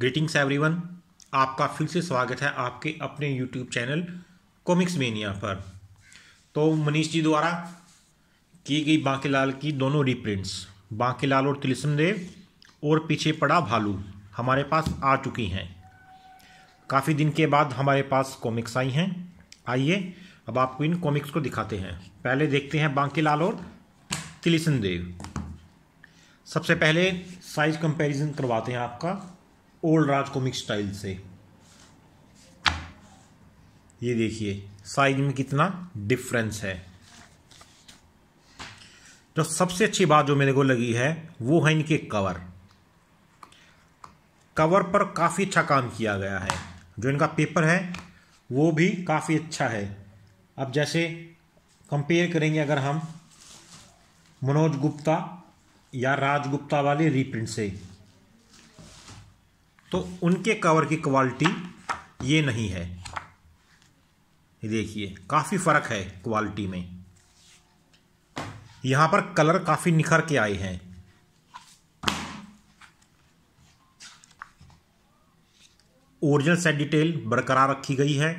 Greetings everyone आपका फिर से स्वागत है आपके अपने यूट्यूब चैनल कॉमिक्स मेनिया पर। तो मनीष जी द्वारा की गई बांकेलाल की दोनों रिप्रिंट्स बांकेलाल और तिलसम देव और पीछे पड़ा भालू हमारे पास आ चुकी हैं। काफ़ी दिन के बाद हमारे पास कॉमिक्स आई हैं। आइए, अब आपको इन कॉमिक्स को दिखाते हैं। पहले देखते हैं बांकेलाल और तिलिसन देव सबसे पहले साइज़ कंपैरिजन करवाते हैं आपका। ओल्ड राज कॉमिक स्टाइल से। ये देखिए, साइज़ में कितना डिफरेंस है। जो सबसे अच्छी बात जो मेरे को लगी है, वो है इनके कवर कवर पर काफ़ी अच्छा काम किया गया है। जो इनका पेपर है, वो भी काफ़ी अच्छा है। अब जैसे कंपेयर करेंगे अगर हम मनोज गुप्ता या राजगुप्ता वाले रीप्रिंट से। तो उनके कवर की क्वालिटी ये नहीं है। ये देखिए, काफ़ी फ़र्क है क्वालिटी में। यहाँ पर कलर काफ़ी निखर के आए हैं। ओरिजिनल सेट डिटेल बरकरार रखी गई है।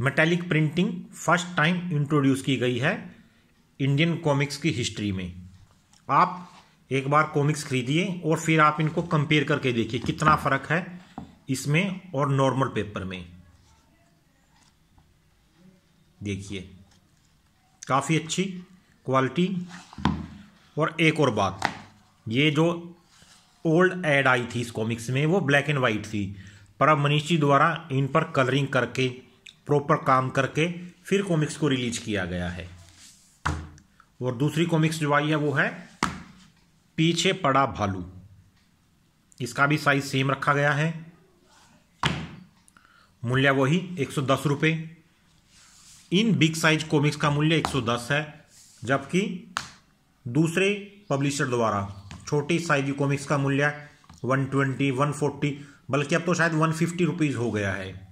Metallic printing first time introduce की गई है इंडियन कॉमिक्स की हिस्ट्री में। आप एक बार कॉमिक्स खरीदिए और फिर आप इनको कंपेयर करके देखिए कितना फ़र्क है इसमें और नॉर्मल पेपर में। देखिए, काफ़ी अच्छी क्वालिटी और एक और बात, ये जो ओल्ड एड आई थी इस कॉमिक्स में, वो ब्लैक एंड वाइट थी। पर अब मनीष जी द्वारा इन पर कलरिंग करके प्रॉपर काम करके फिर कॉमिक्स को रिलीज़ किया गया है। और दूसरी कॉमिक्स जो आई है वो है पीछे पड़ा भालू। इसका भी साइज़ सेम रखा गया है। मूल्य वही एक सौ दस रुपये इन बिग साइज़ कॉमिक्स का मूल्य एक सौ दस है, जबकि दूसरे पब्लिशर द्वारा छोटी साइज़ कॉमिक्स का मूल्य वन ट्वेंटी वन फोर्टी बल्कि अब तो शायद वन फिफ्टी रुपीज़ हो गया है।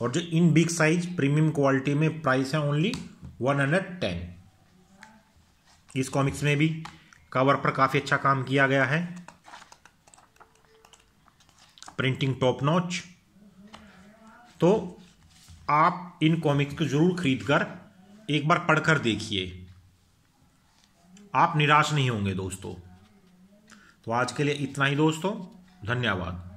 और जो in big size premium quality में प्राइस है ओनली वन हंड्रेड टेन इस कॉमिक्स में भी कवर पर काफ़ी अच्छा काम किया गया है। प्रिंटिंग टॉप नॉच तो आप इन कॉमिक्स को ज़रूर खरीद कर एक बार पढ़कर देखिए। आप निराश नहीं होंगे दोस्तों। तो आज के लिए इतना ही दोस्तों। धन्यवाद।